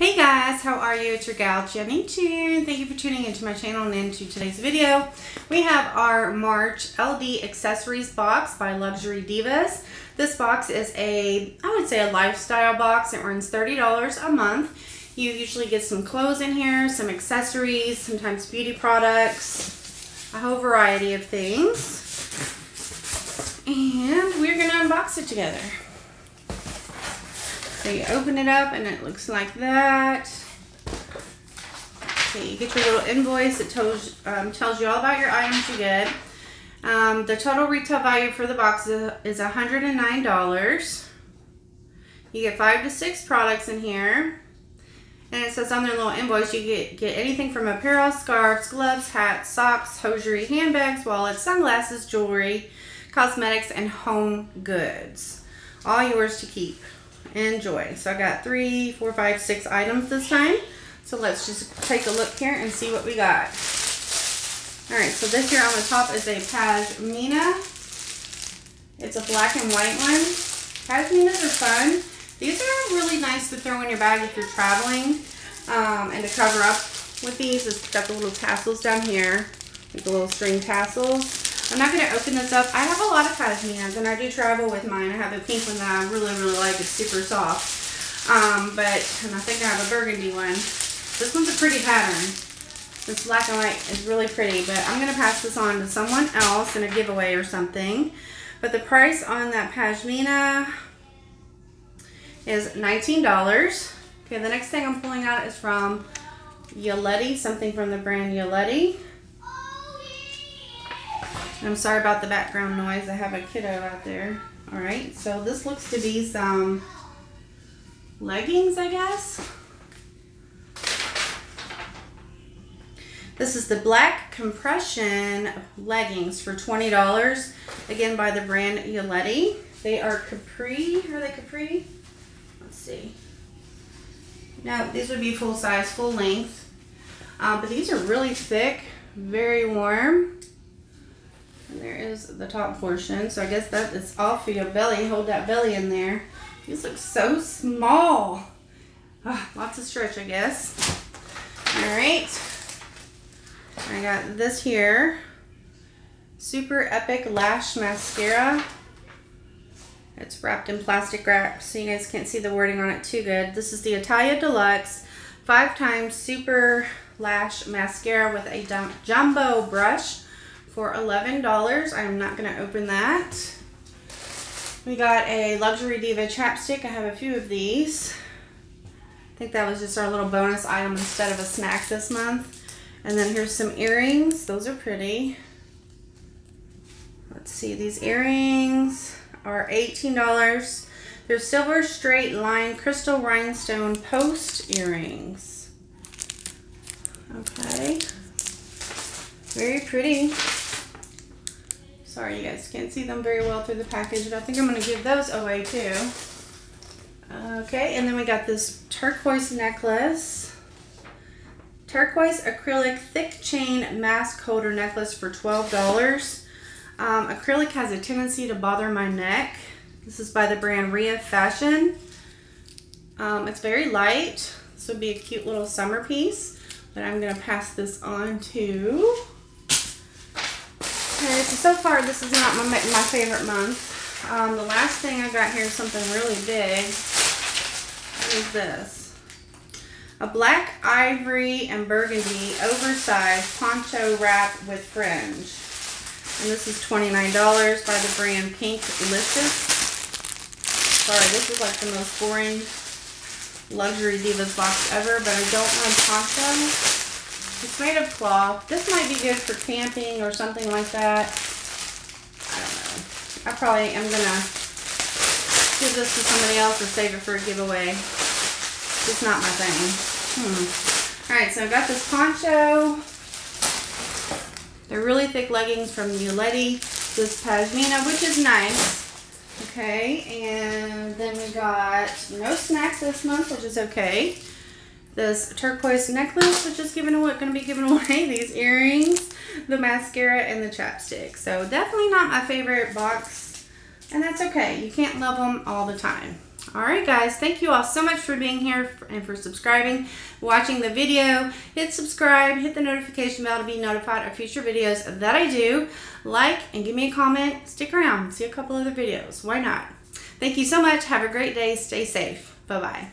Hey guys, how are you? It's your gal Jenny June. Thank you for tuning into my channel and into today's video. We have our March LD accessories box by Luxury Divas. This box is a, I would say a lifestyle box. It runs $30 a month. You usually get some clothes in here, some accessories, sometimes beauty products, a whole variety of things. And we're gonna unbox it together. So you open it up and it looks like that. Okay, you get your little invoice that tells, um, tells you all about your items you get. Um, the total retail value for the box is $109. You get five to six products in here. And it says on their little invoice you get, get anything from apparel, scarves, gloves, hats, socks, hosiery, handbags, wallets, sunglasses, jewelry, cosmetics, and home goods. All yours to keep enjoy. So I got three, four, five, six items this time. So let's just take a look here and see what we got. All right, so this here on the top is a Pashmina. It's a black and white one. Pashminas are fun. These are really nice to throw in your bag if you're traveling um, and to cover up with these. It's got the little tassels down here, like the little string tassels. I'm not going to open this up. I have a lot of pashminas, and I do travel with mine. I have a pink one that I really, really like. It's super soft. Um, but, and I think I have a burgundy one. This one's a pretty pattern. This black and white is really pretty, but I'm going to pass this on to someone else in a giveaway or something. But the price on that pashmina is $19. Okay, the next thing I'm pulling out is from Yelete, something from the brand Yelete. I'm sorry about the background noise. I have a kiddo out there. All right, so this looks to be some leggings, I guess. This is the black compression leggings for $20. Again, by the brand Yelete. They are capri. Are they capri? Let's see. No, these would be full size, full length. Um, but these are really thick, very warm. And there is the top portion. So I guess that is all for your belly. Hold that belly in there. These look so small. Oh, lots of stretch, I guess. All right. I got this here. Super Epic Lash Mascara. It's wrapped in plastic wrap so you guys can't see the wording on it too good. This is the Italia Deluxe 5 times Super Lash Mascara with a jumbo brush for $11. I'm not going to open that. We got a Luxury Diva chapstick. I have a few of these. I think that was just our little bonus item instead of a snack this month. And then here's some earrings. Those are pretty. Let's see, these earrings are $18. They're silver straight line crystal rhinestone post earrings. Okay. Very pretty. Sorry, you guys can't see them very well through the package, but I think I'm going to give those away too. Okay, and then we got this turquoise necklace. Turquoise acrylic thick chain mask holder necklace for $12. Um, acrylic has a tendency to bother my neck. This is by the brand Riah Fashion. Um, it's very light. This would be a cute little summer piece, but I'm going to pass this on to Okay, so so far this is not my, my favorite month. Um, the last thing I got here is something really big. What is this? A black ivory and burgundy oversized poncho wrap with fringe. And this is $29 by the brand Pink Licious. Sorry, this is like the most boring luxury divas box ever, but I don't want poncho. It's made of cloth. This might be good for camping or something like that. I don't know. I probably am going to give this to somebody else or save it for a giveaway. It's not my thing. Hmm. Alright, so I've got this poncho. They're really thick leggings from Yelete. This Pashmina, which is nice. Okay, and then we got no snacks this month, which is okay this turquoise necklace, which is given away, going to be given away, these earrings, the mascara, and the chapstick. So definitely not my favorite box, and that's okay. You can't love them all the time. All right, guys, thank you all so much for being here and for subscribing, watching the video. Hit subscribe, hit the notification bell to be notified of future videos that I do. Like and give me a comment. Stick around, see a couple other videos. Why not? Thank you so much. Have a great day. Stay safe. Bye bye.